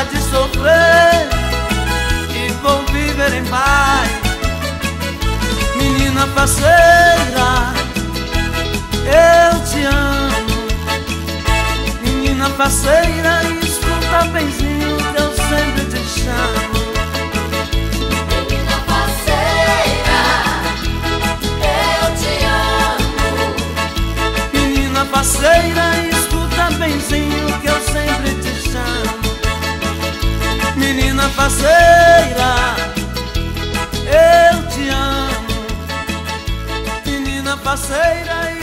de sofrer e vou viver em paz. Menina parceira, eu te amo. Menina parceira, escuta benzinho que eu sempre te chamo. parceira, escuta benzinho que eu sempre te chamo menina faceira, eu te amo, menina faceira.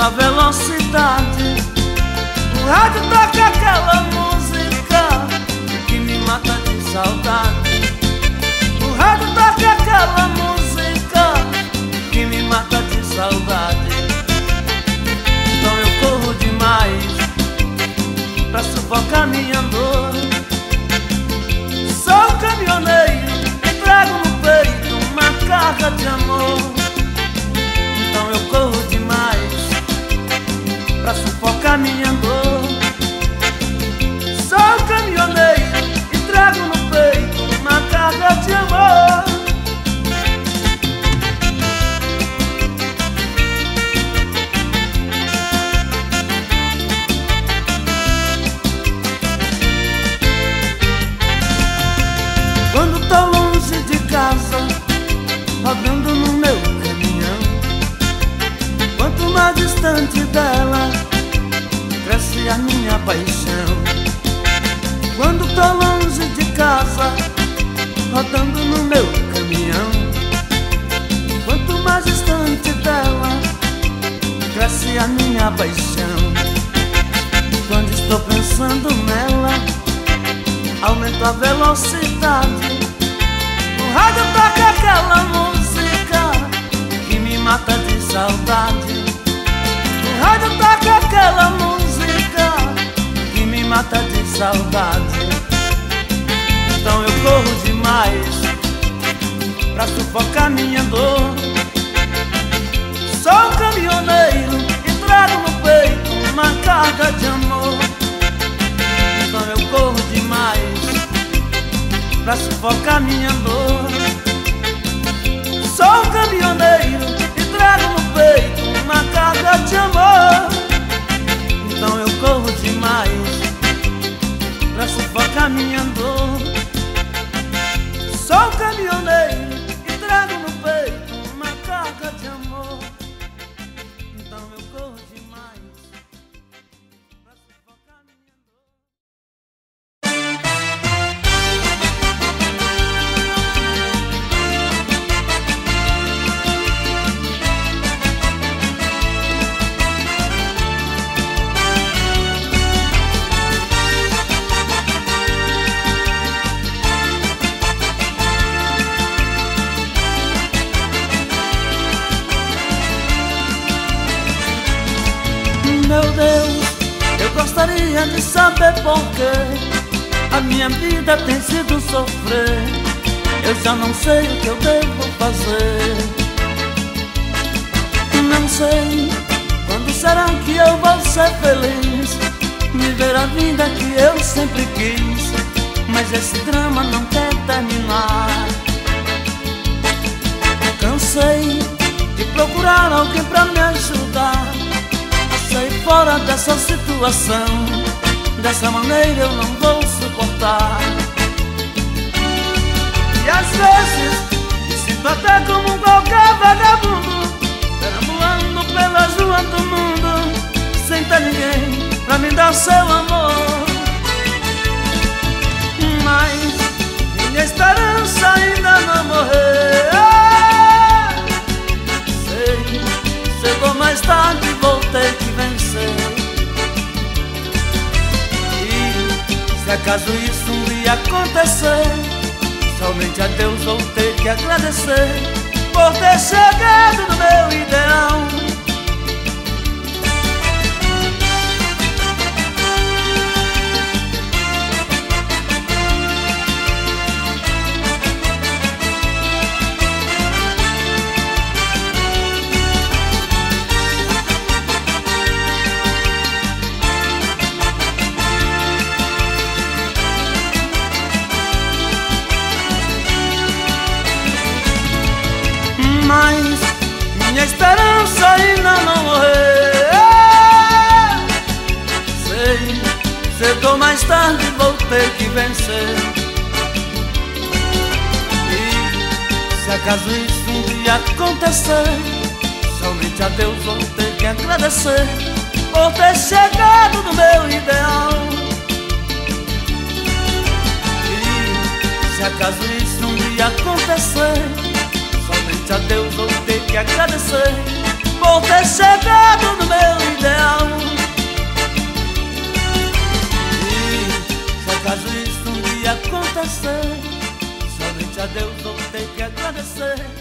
A velocidade. O rádio toca aquela música que me mata de saudade. O rádio toca aquela música que me mata de saudade. Então eu corro demais pra sufocar minha dor. Sou caminhoneiro e trago no peito uma carga de amor. Sufocar a minha paixão. Quando tô longe de casa, rodando no meu caminhão. Quanto mais distante dela, cresce a minha paixão. Quando estou pensando nela, aumento a velocidade. O rádio toca aquela música que me mata de saudade. O rádio toca aquela música mata de saudade. Então eu corro demais pra sufocar minha dor. Sou caminhoneiro e trago no peito uma carga de amor. Então eu corro demais pra sufocar minha dor. Sou caminhoneiro e trago no peito uma carga de amor. Sufocar minha dor. Sou caminhoneiro vida tem sido sofrer. Eu já não sei o que eu devo fazer. Não sei quando será que eu vou ser feliz. Viver a vida que eu sempre quis. Mas esse drama não quer terminar. Cansei de procurar alguém pra me ajudar. Sair fora dessa situação. Dessa maneira eu não vou suportar E às vezes me sinto até como qualquer vagabundo Perambulando pelas ruas do mundo Sem ter ninguém pra me dar seu amor. Mas minha esperança ainda não morreu. Chegou mais tarde e voltei que vencer se acaso isso um dia acontecer Somente a Deus vou ter que agradecer Por ter chegado no meu ideal mais tarde vou ter que vencer. E se acaso isso um dia acontecer Somente a Deus vou ter que agradecer Por ter chegado no meu ideal. E se acaso isso um dia acontecer a Deus vou ter que agradecer Por ter chegado no meu ideal dia acontecer Somente a Deus vou ter que agradecer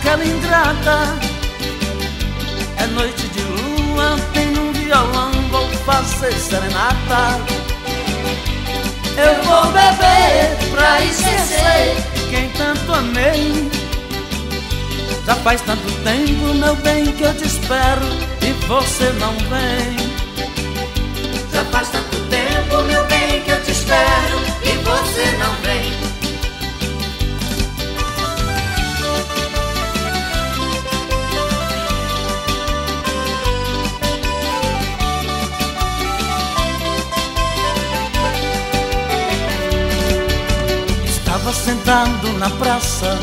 aquela ingrata. É noite de lua, tem um violão, vou fazer serenata. Eu vou beber pra esquecer quem tanto amei. Já faz tanto tempo, meu bem, que eu te espero e você não vem. Já faz tanto tempo, meu bem, que eu te espero e você não Estava sentado na praça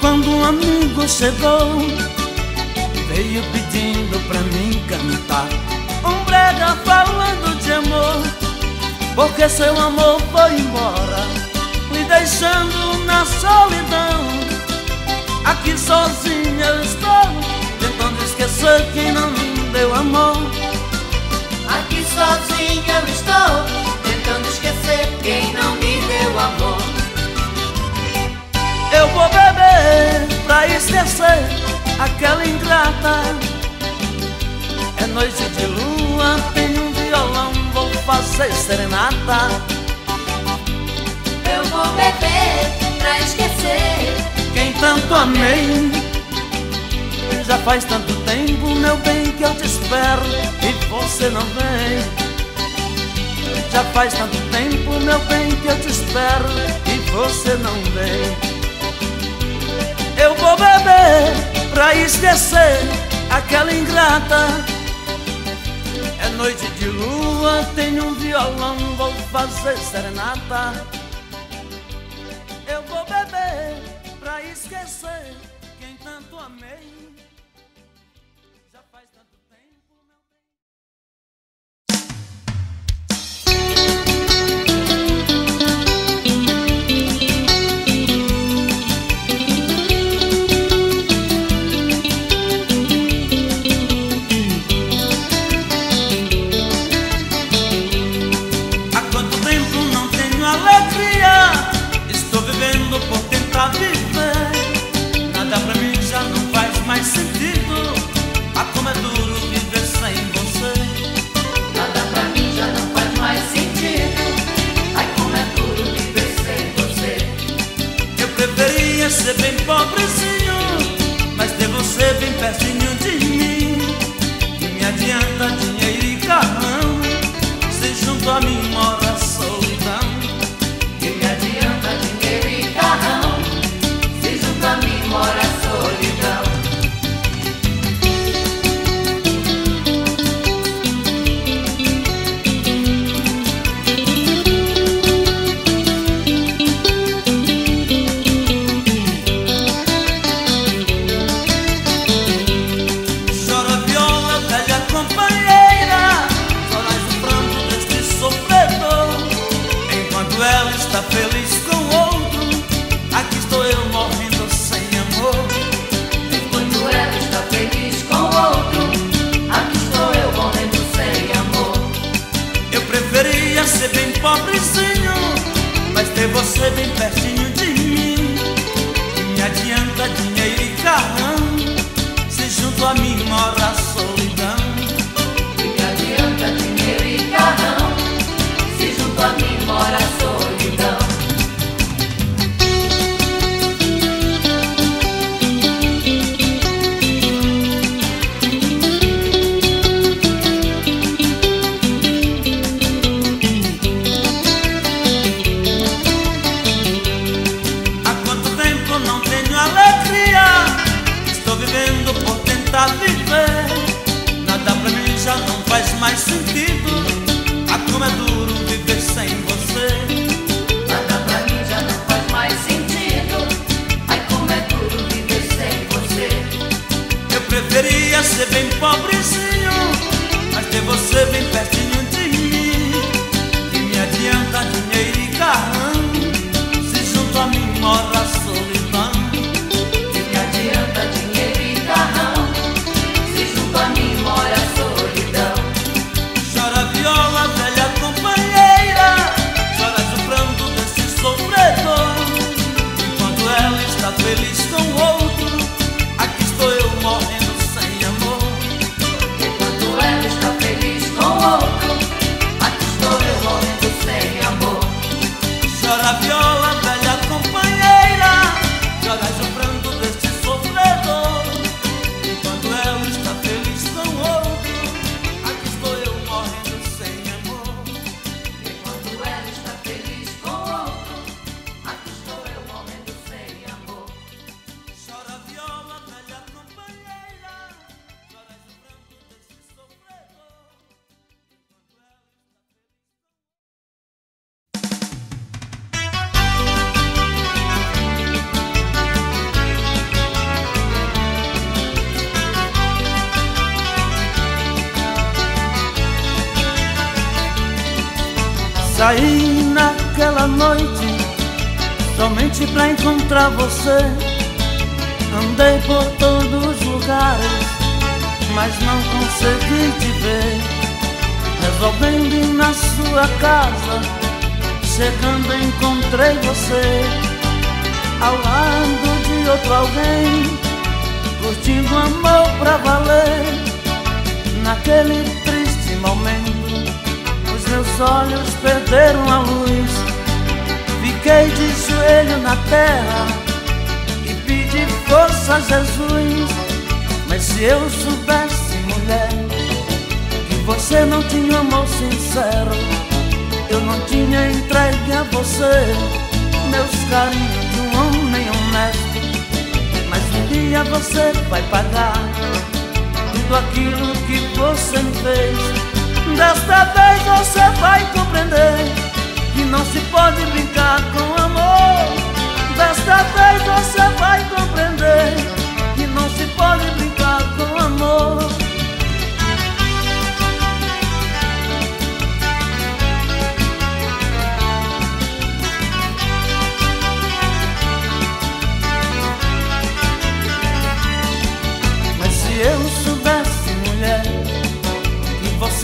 quando um amigo chegou, veio pedindo pra mim cantar. Um brega falando de amor Porque seu amor foi embora Me deixando na solidão. Aqui sozinha eu estou Tentando esquecer quem não me deu amor. Aqui sozinha eu estou Tentando esquecer quem não me deu amor eu vou beber pra esquecer aquela ingrata. É noite de lua, tem um violão, vou fazer serenata. Eu vou beber pra esquecer Quem tanto amei Já faz tanto tempo, meu bem, que eu te espero E você não vem. Já faz tanto tempo, meu bem, que eu te espero e você não vem. Eu vou beber pra esquecer aquela ingrata. É noite de lua, tenho um violão, vou fazer serenata. Eu vou beber pra esquecer quem tanto amei. você Andei por todos os lugares Mas não consegui te ver. Resolvendo na sua casa Chegando encontrei você. Ao lado de outro alguém Curtindo amor pra valer. Naquele triste momento Os meus olhos perderam a luz. Fiquei de joelho na terra de força, Jesus. Mas se eu soubesse, mulher, que você não tinha amor sincero, eu não tinha entregue a você meus carinhos de um homem honesto. Mas um dia você vai pagar tudo aquilo que você me fez. Desta vez você vai compreender que não se pode brincar com amor. Desta vez você vai compreender que não se pode brincar com amor.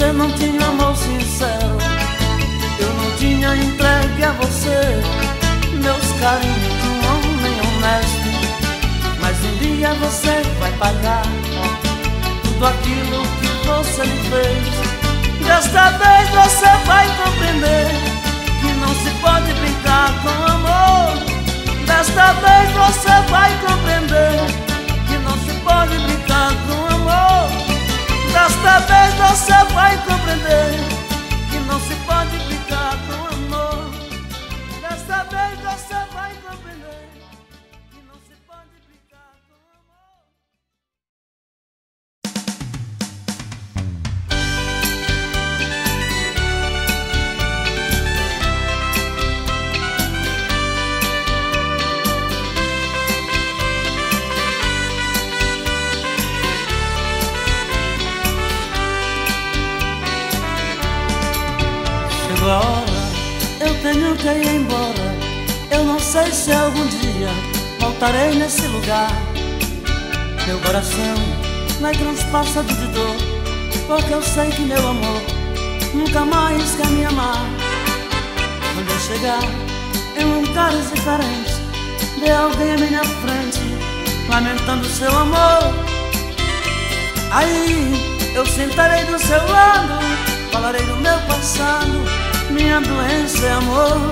você não tinha amor sincero Eu não tinha entregue a você Meus carinhos dia você vai pagar Tudo aquilo que você me fez. Desta vez você vai compreender Que não se pode brincar com amor. Desta vez você vai compreender Que não se pode brincar com amor. Desta vez você vai compreender Que não se pode eu tenho que ir embora. Eu não sei se algum dia voltarei nesse lugar. Meu coração vai transpassado de dor Porque eu sei que meu amor nunca mais quer me amar. Quando eu chegar em lugares diferentes Ver alguém à minha frente Lamentando seu amor. Aí eu sentarei do seu lado Falarei do meu passado Minha doença é amor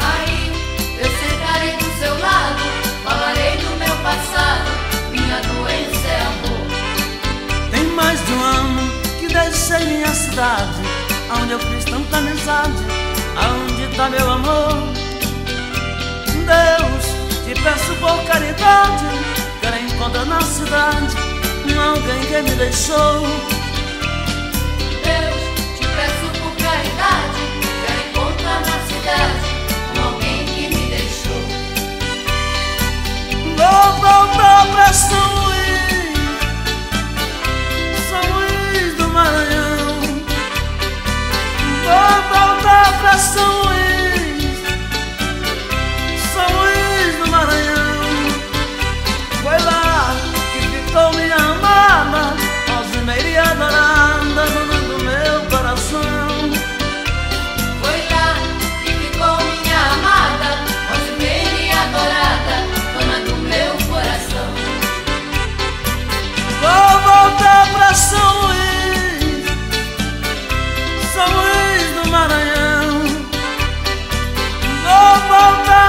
Aí eu sentarei do seu lado, falarei do meu passado. Minha doença é amor. Tem mais de um ano que deixei minha cidade Aonde eu fiz tanta amizade Aonde tá meu amor Deus, te peço por caridade Quero encontrar na cidade Alguém que me deixou com alguém que me deixou. Vou voltar pra São Luís São Luís do Maranhão Vou voltar pra São Luís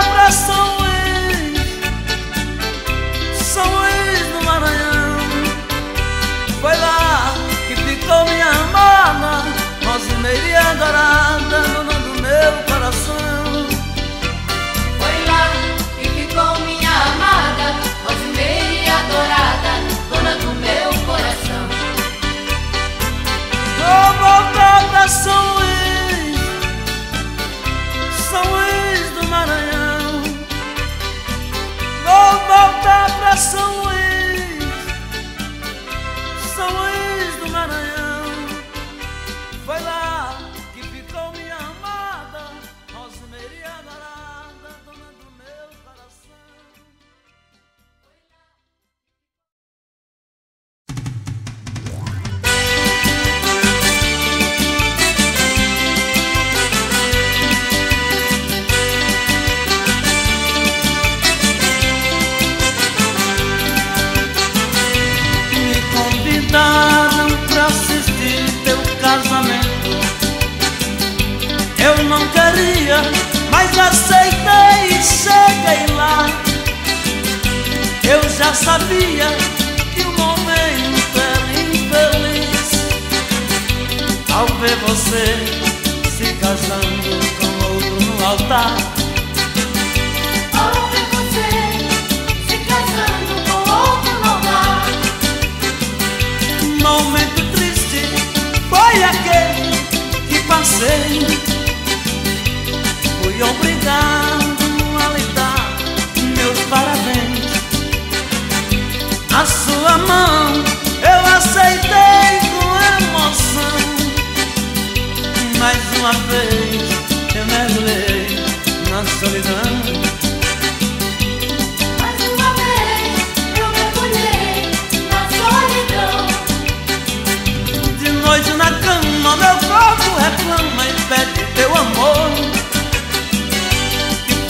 pra São Luís, São Luís do Maranhão. Foi lá que ficou minha amada, Rosimeire adorada,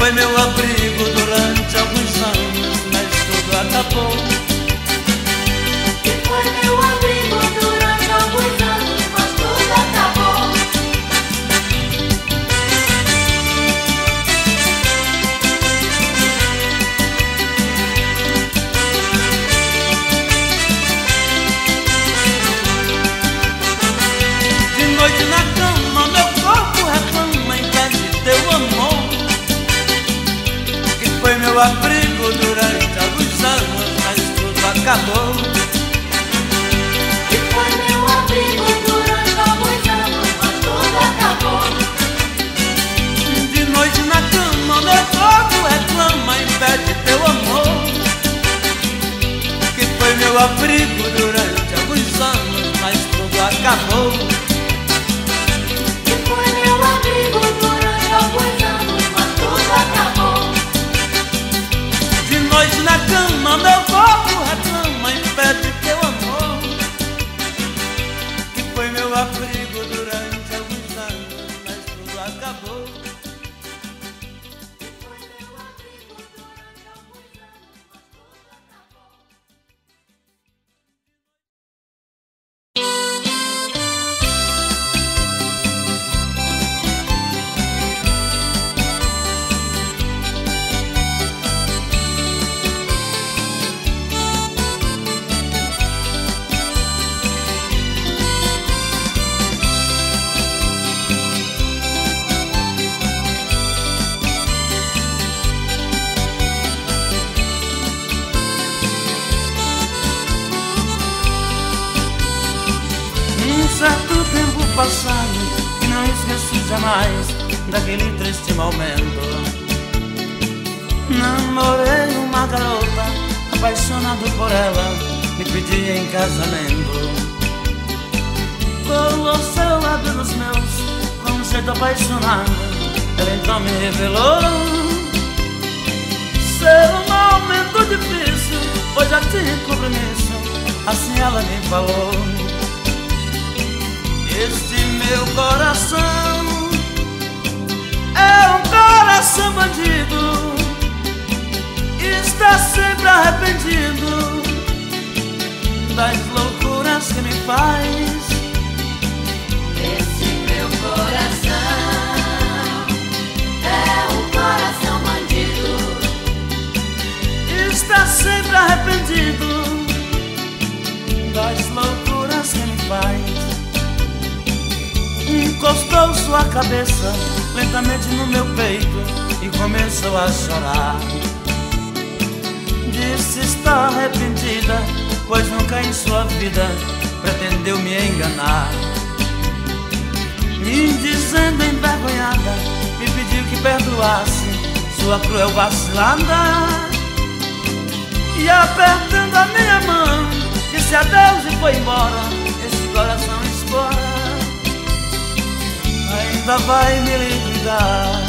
foi meu abrigo durante alguns anos, mas tudo acabou. Que foi meu abrigo durante alguns anos, mas tudo acabou. De noite na cama, meu corpo reclama e pede teu amor. Que foi meu abrigo durante alguns anos, mas tudo acabou. Que foi apaixonado por ela, me pedia em casamento. Colou seu lábio nos meus, com um jeito apaixonado, ela então me revelou. Ser um momento difícil, pois já tinha compromisso, assim ela me falou. Este meu coração é um coração bandido, está sempre arrependido das loucuras que me faz. Esse meu coração é um coração bandido. Está sempre arrependido das loucuras que me faz. Encostou sua cabeça lentamente no meu peito e começou a chorar. Disse estar arrependida, pois nunca em sua vida pretendeu me enganar. Me dizendo envergonhada, me pediu que perdoasse sua cruel vacilada. E apertando a minha mão, disse adeus e foi embora. Esse coração explora, ainda vai me liquidar.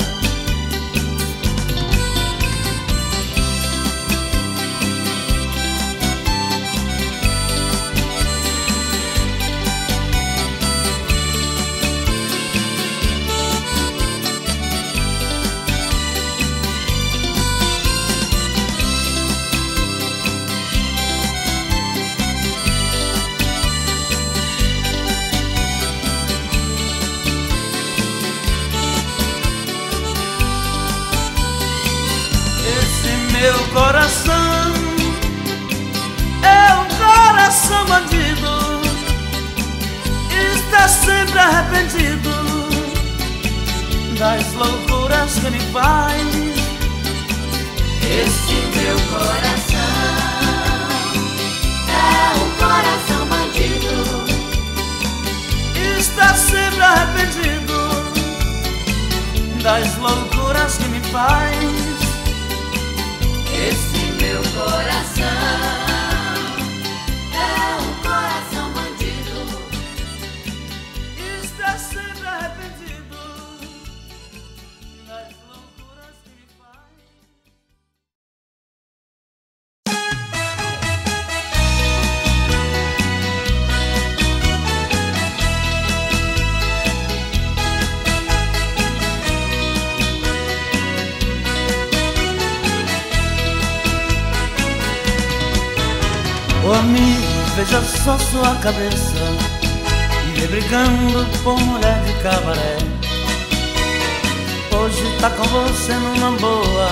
Meu coração é um coração bandido, está sempre arrependido das loucuras que me faz. Esse meu coração é um coração bandido. Está sempre arrependido das loucuras que me faz. Coração só sua cabeça E brigando por mulher de cabaré. Hoje tá com você numa boa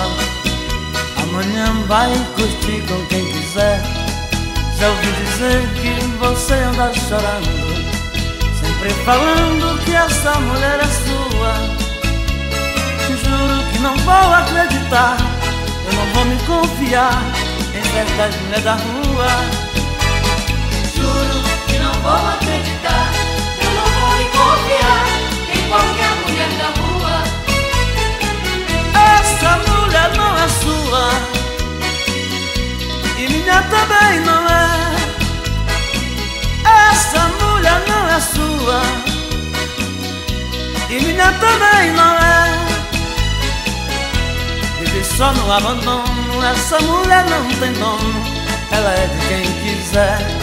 Amanhã vai curtir com quem quiser. Já ouvi dizer que você anda chorando Sempre falando que essa mulher é sua. Juro que não vou acreditar Eu não vou me confiar Em certas mulheres da rua Juro que não vou acreditar. Eu não vou me confiar Em qualquer mulher da rua. Essa mulher não é sua. E minha também não é. Essa mulher não é sua. E minha também não é. Vive só no abandono. Essa mulher não tem dono. Ela é de quem quiser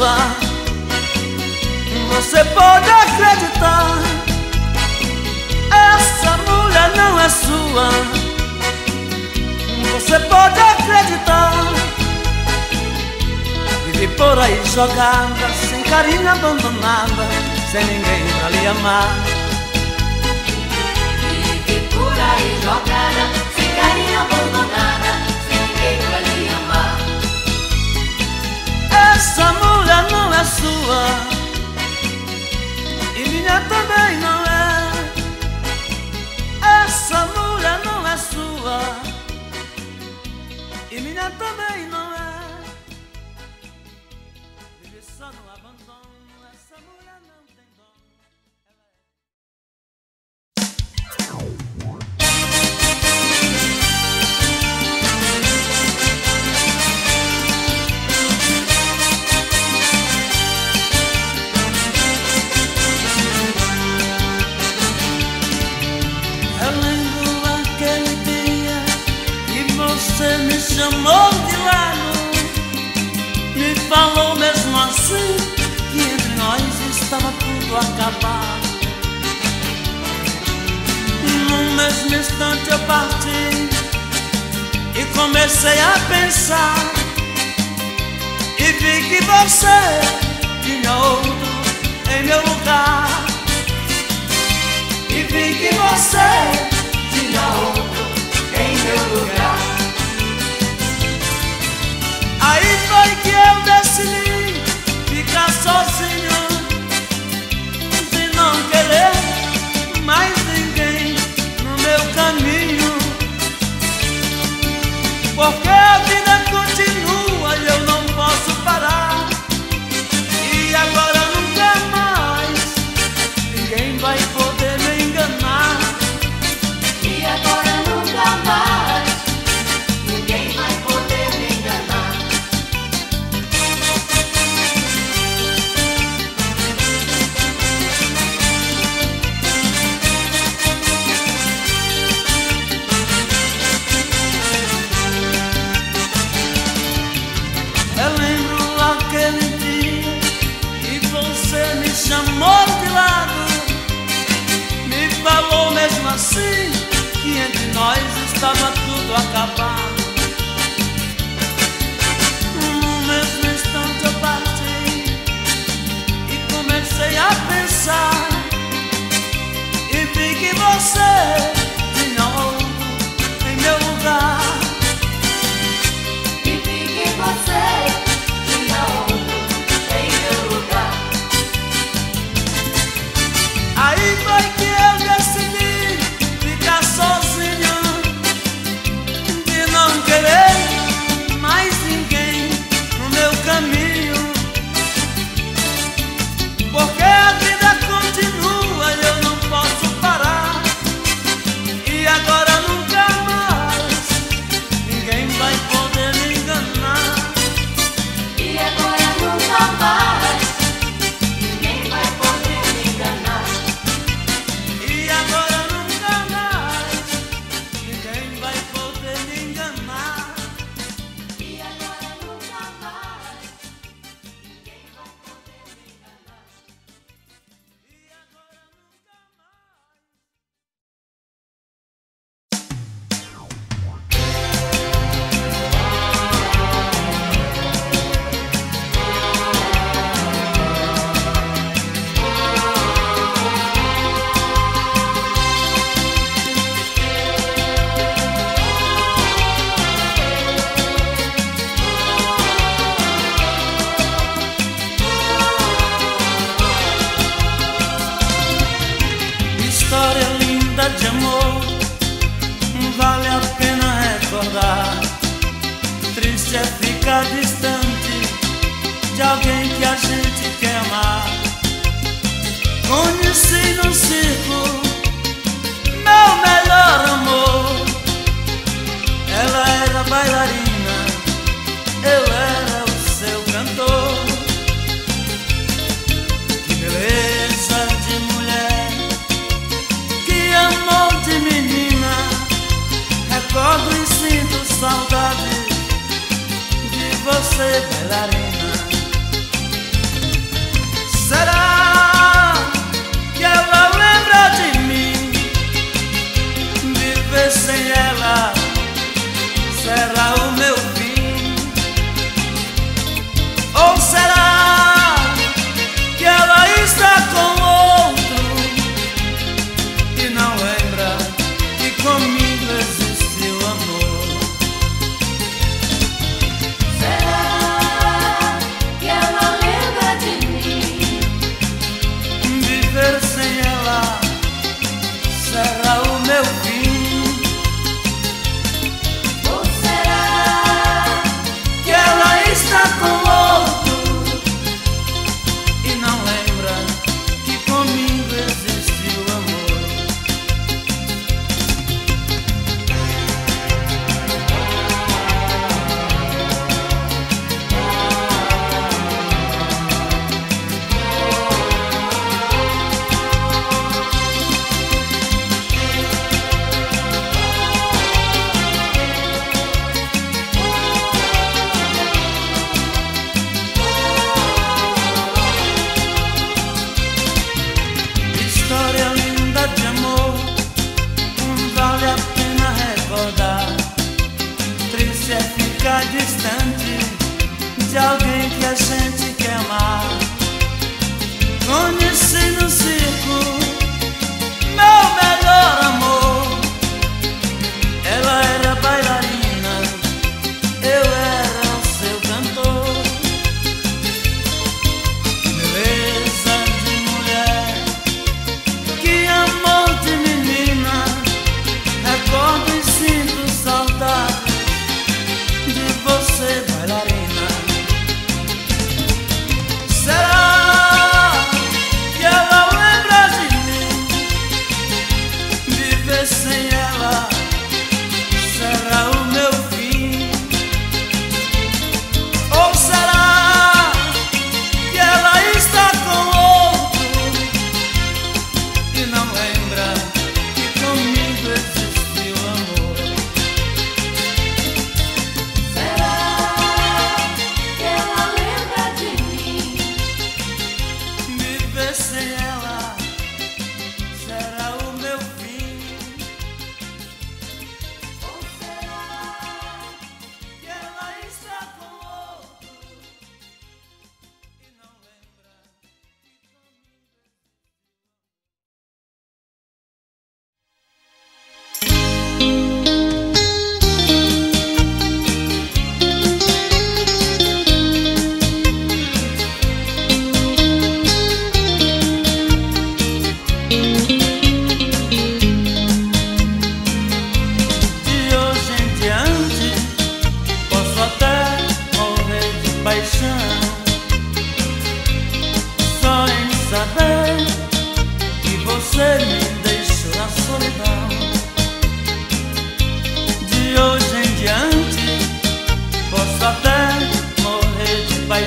sua, você pode acreditar. Essa mulher não é sua, você pode acreditar. Vive por aí jogada, sem carinho abandonada, sem ninguém pra lhe amar e jogada, carinho abandonada, sem ninguém pra amar. Essa mulher não é sua, e minha também não é. Essa mulher não é sua, e minha também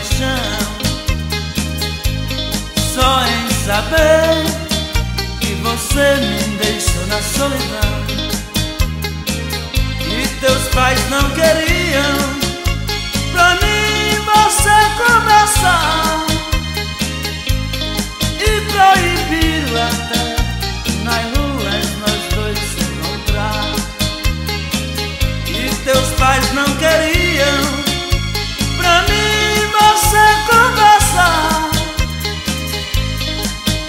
paixão. Só em saber que você me deixou na solidão. E teus pais não queriam pra mim você começar E proibiram até nas ruas nós dois se encontrar. E teus pais não queriam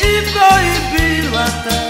e proibi-lo até.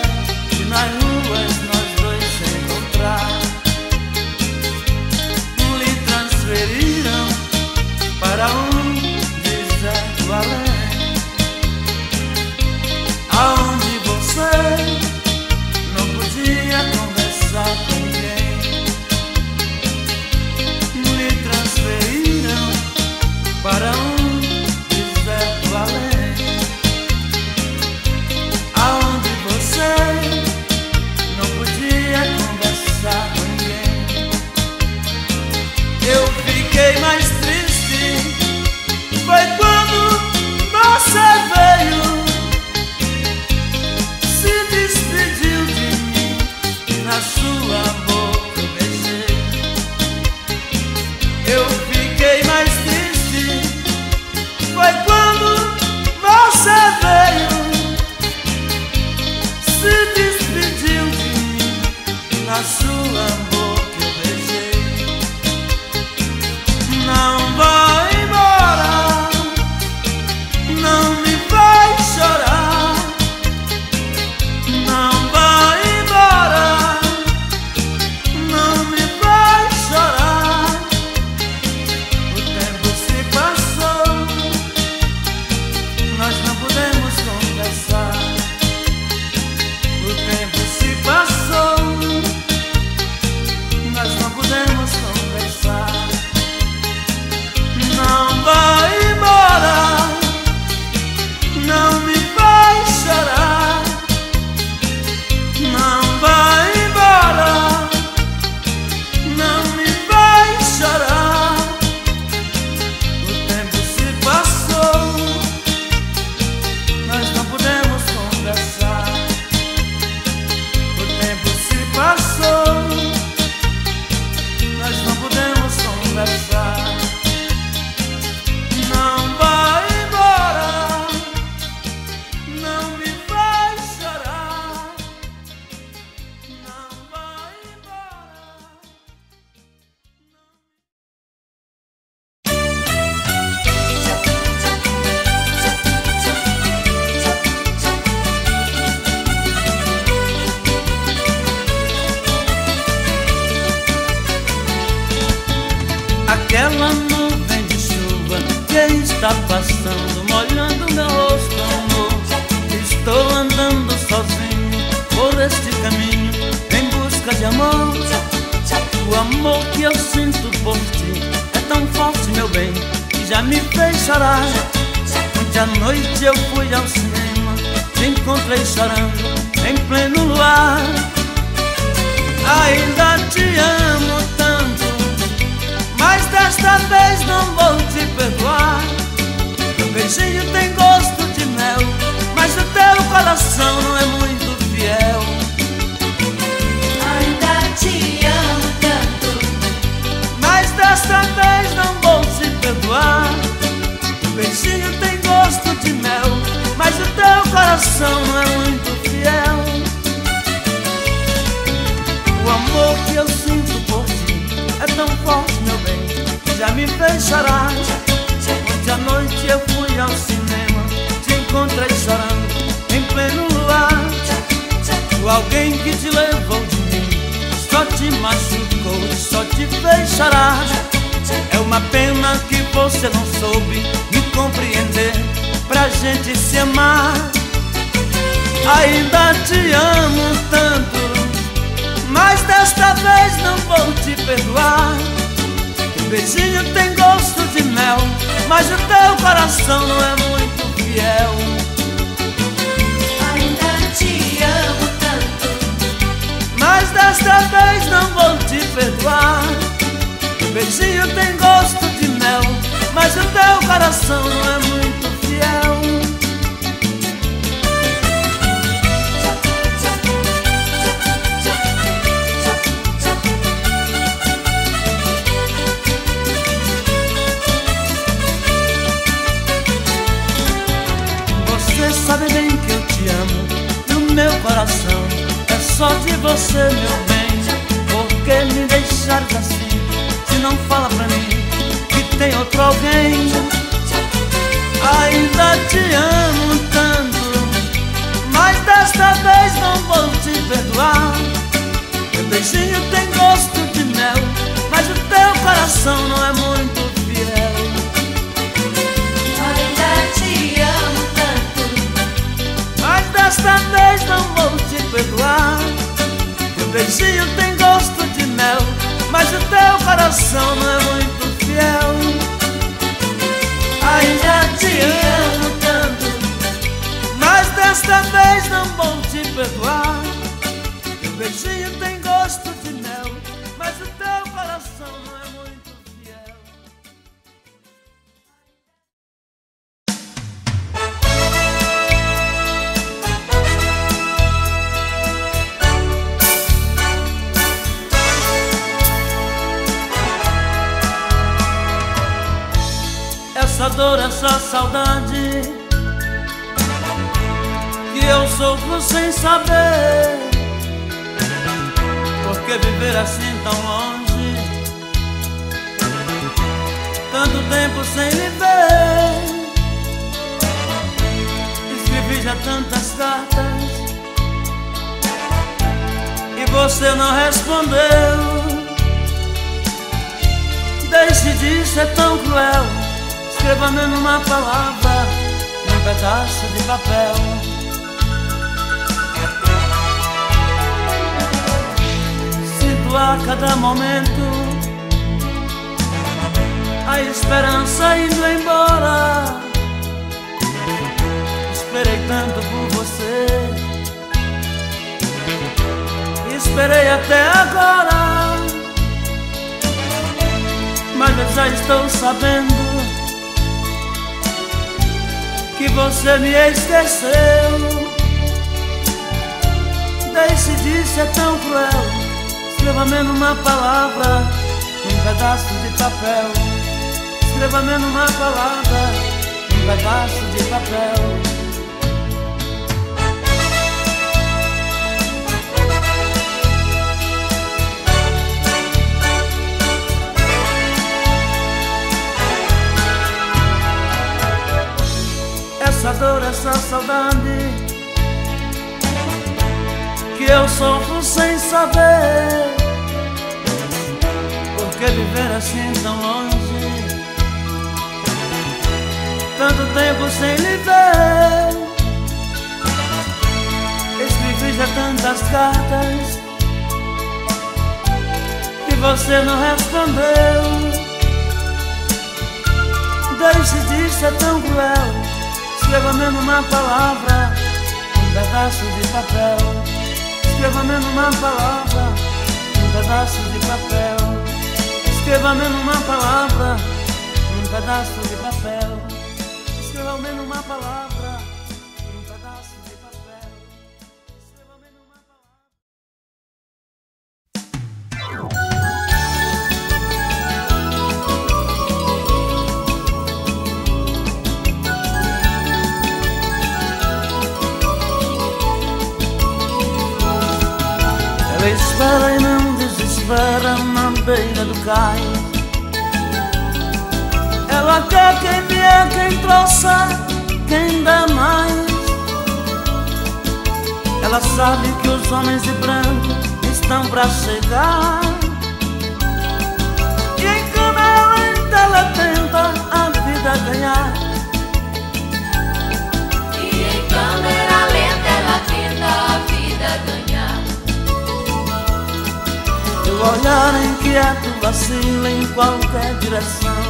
Coração não é muito fiel. O amor que eu sinto por ti é tão forte, meu bem, já me fez chorar. Ontem à noite eu fui ao cinema, te encontrei chorando em pleno luar. O alguém que te levou de mim só te machucou, só te fez chorar. É uma pena que você não soube me compreender pra gente se amar. Ainda te amo tanto mas desta vez não vou te perdoar. O beijinho tem gosto de mel Mas o teu coração não é muito fiel. Ainda te amo tanto, Mas desta vez não vou te perdoar. O beijinho tem gosto de mel Mas o teu coração não é muito fiel sabe bem que eu te amo No meu coração. É só de você, meu bem. Por que me deixares assim? Se não fala pra mim Que tem outro alguém. Ainda te amo tanto Mas desta vez não vou te perdoar. Meu beijinho tem gosto de mel Mas o teu coração não é muito desta vez não vou te perdoar. Teu beijinho tem gosto de mel Mas o teu coração não é muito fiel. Ainda te amo tanto Mas desta vez não vou te perdoar. Teu beijinho tem gosto de mel Mas o teu coração não é dor, essa saudade. Que eu sofro sem saber Por que viver assim tão longe. Tanto tempo sem lhe ver Escrevi já tantas cartas E você não respondeu. Deixe de ser tão cruel Escreva-me numa palavra Num pedaço de papel. Sinto a cada momento A esperança indo embora. Esperei tanto por você. Esperei até agora. Mas eu já estou sabendo que você me esqueceu. Deixe de ser tão cruel. Escreva-me numa palavra, num pedaço de papel. Escreva-me numa palavra, num pedaço de papel. Essa dor, essa saudade que eu sofro sem saber por que viver assim tão longe tanto tempo sem lhe ver. Escrevi já tantas cartas e você não respondeu. Deixe de ser tão cruel. Escreva mesmo uma palavra, um pedaço de papel. Escreva mesmo uma palavra, um pedaço de papel. Escreva mesmo uma palavra, um pedaço de beira do cais. Ela quer quem vier, quem trouxa, quem dá mais. Ela sabe que os homens de branco estão pra chegar. E em câmera lenta ela tenta a vida ganhar. E em câmera lenta ela tenta a vida ganhar. O olhar inquieto vacila em qualquer direção.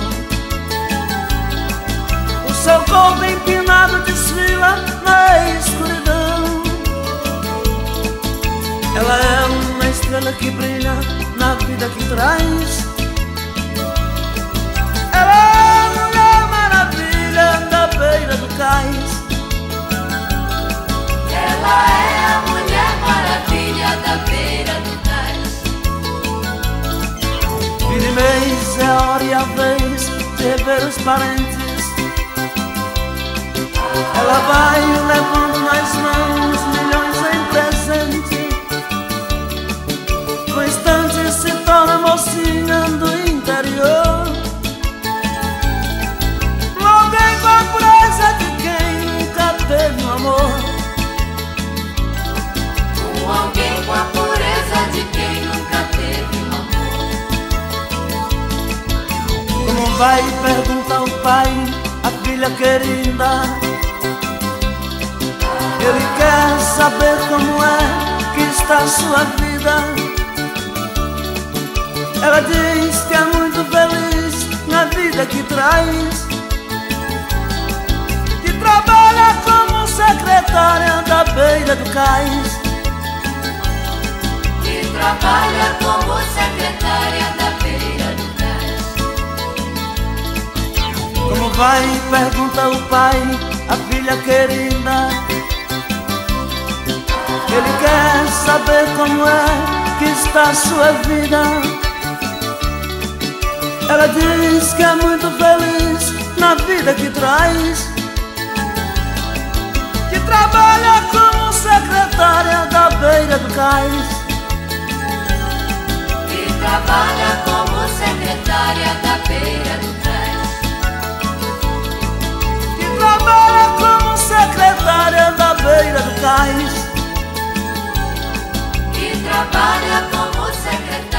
O seu corpo empinado desfila na escuridão. Ela é uma estrela que brilha na vida que traz. Ela é a mulher maravilha da beira do cais. Ela é a mulher maravilha da beira do cais. Fim de mês é hora e a vez de rever os parentes. Ela vai levando vai perguntar o pai, a filha querida. Ele quer saber como é que está a sua vida. Ela diz que é muito feliz na vida que traz. Que trabalha como secretária da beira do cais. Que trabalha como secretária da beira Como vai pergunta o pai, a filha querida. Ele quer saber como é que está a sua vida. Ela diz que é muito feliz na vida que traz. Que trabalha como secretária da beira do cais. Que trabalha como secretária da beira do cais. Trabalha como secretária da beira do cais. Que trabalha como secretária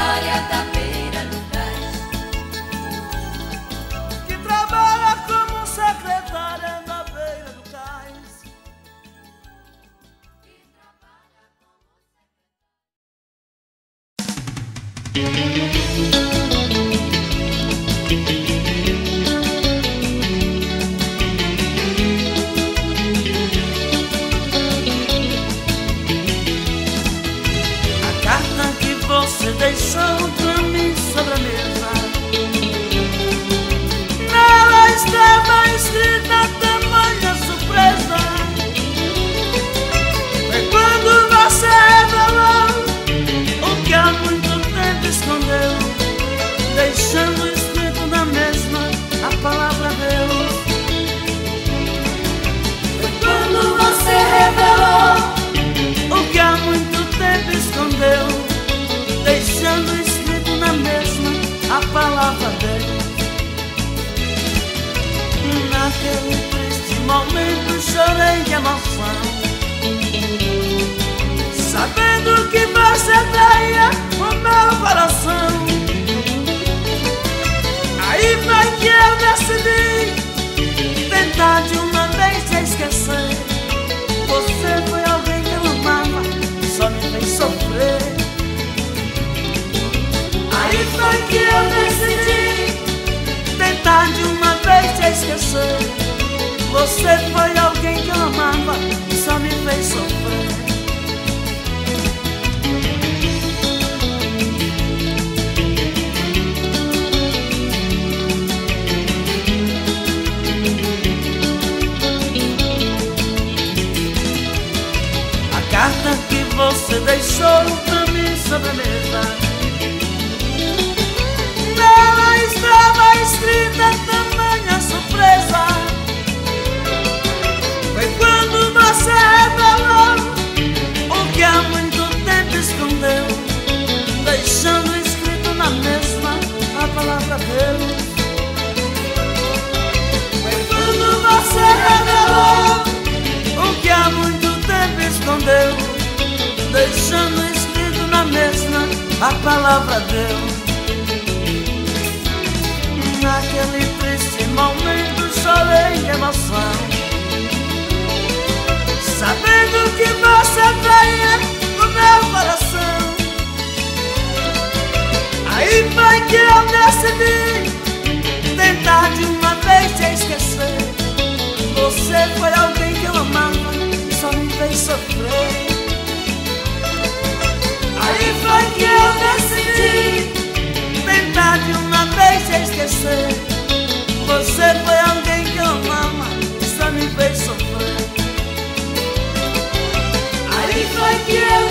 Tentar de uma vez é esquecer. Você foi alguém que eu amava E só me fez sofrer. Aí foi que eu decidi Tentar de uma vez é esquecer. Você foi alguém que eu amava E só me fez sofrer. Aí foi que eu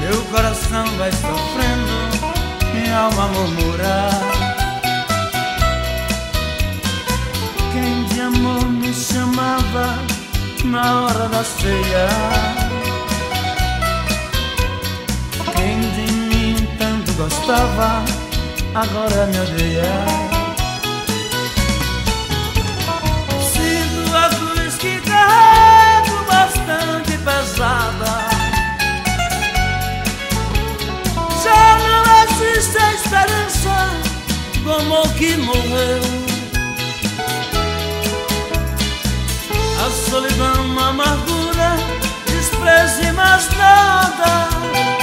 Meu coração vai sofrendo, minha alma murmurar. Quem de amor me chamava na hora da ceia? Quem de mim tanto gostava, agora me odeia. como que morreu. A solidão, a amargura, desprezo e mais nada.